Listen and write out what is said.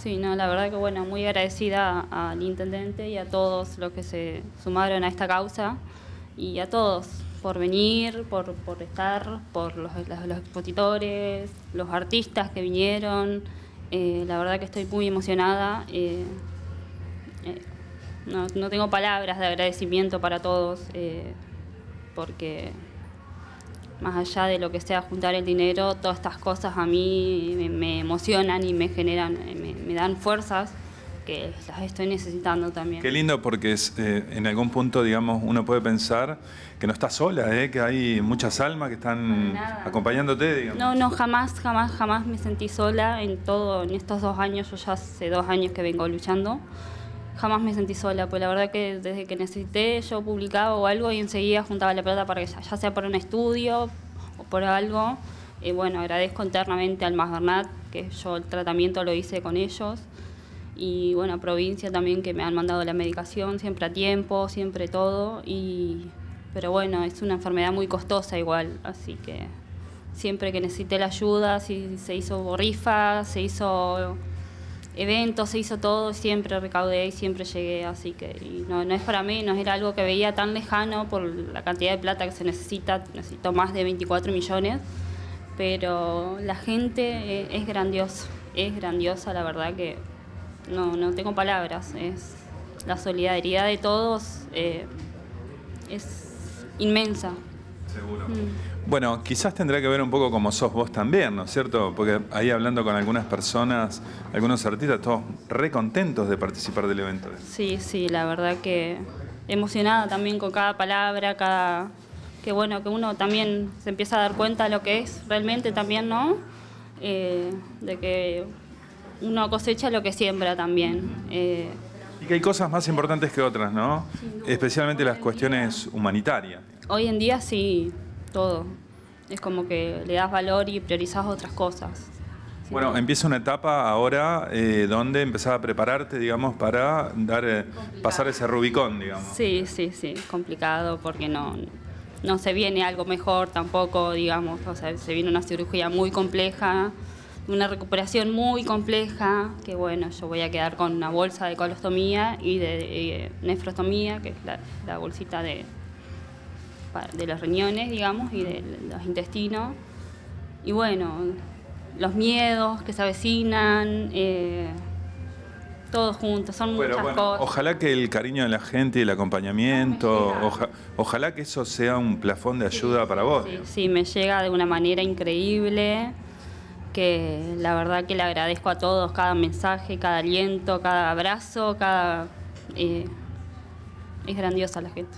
Sí, no, la verdad que bueno, muy agradecida al intendente y a todos los que se sumaron a esta causa y a todos por venir, por, por estar, por los, los, expositores, los artistas que vinieron. Eh, la verdad que estoy muy emocionada. Eh, eh, no, no, tengo palabras de agradecimiento para todos porque más allá de lo que sea juntar el dinero, todas estas cosas a mí me, emocionan y me generan, me, dan fuerzas que las estoy necesitando también. Qué lindo porque es, eh, en algún punto, digamos, uno puede pensar que no estás sola, eh, que hay muchas almas que están acompañándote, digamos. No, no, jamás, jamás, jamás me sentí sola en todo, en estos dos años, yo ya hace dos años que vengo luchando jamás me sentí sola, pues la verdad que desde que necesité yo publicaba o algo y enseguida juntaba la plata para que ya, sea por un estudio o por algo. Y bueno, agradezco internamente al Más que yo el tratamiento lo hice con ellos. Y bueno, a provincia también que me han mandado la medicación siempre a tiempo, siempre todo. Y, pero bueno, es una enfermedad muy costosa igual, así que siempre que necesité la ayuda, si se hizo rifa, se hizo eventos, se hizo todo, siempre recaudé y siempre llegué, así que no, no es para mí, no era algo que veía tan lejano por la cantidad de plata que se necesita, necesito más de 24 millones, pero la gente es, grandiosa, es grandiosa, la verdad que no, no tengo palabras, es la solidaridad de todos eh, es inmensa. Seguro. Mm. Bueno, quizás tendrá que ver un poco como sos vos también, ¿no es cierto? Porque ahí hablando con algunas personas, algunos artistas, todos re contentos de participar del evento. Sí, sí, la verdad que emocionada también con cada palabra, cada... Que bueno, que uno también se empieza a dar cuenta de lo que es realmente también, ¿no? Eh, de que uno cosecha lo que siembra también. Eh. y que hay cosas más importantes que otras, ¿no? Especialmente las cuestiones humanitarias. Hoy en día sí, todo. Es como que le das valor y priorizas otras cosas. Bueno, empieza una etapa ahora eh, donde empezás a prepararte, digamos, para dar pasar ese Rubicón, digamos. Sí, sí, sí, complicado porque no, no se viene algo mejor tampoco, digamos, o sea, se viene una cirugía muy compleja, una recuperación muy compleja, que bueno, yo voy a quedar con una bolsa de colostomía y de, nefrostomía, que es la bolsita de, de los riñones, digamos, y de los intestinos. Y bueno, los miedos que se avecinan, eh, todos juntos, son muchas cosas. Ojalá que el cariño de la gente y el acompañamiento, ojalá que eso sea un plafón de ayuda para vos. Sí, sí, me llega de una manera increíble, que la verdad que le agradezco a todos cada mensaje, cada aliento, cada abrazo, cada... Eh, es grandiosa la gente.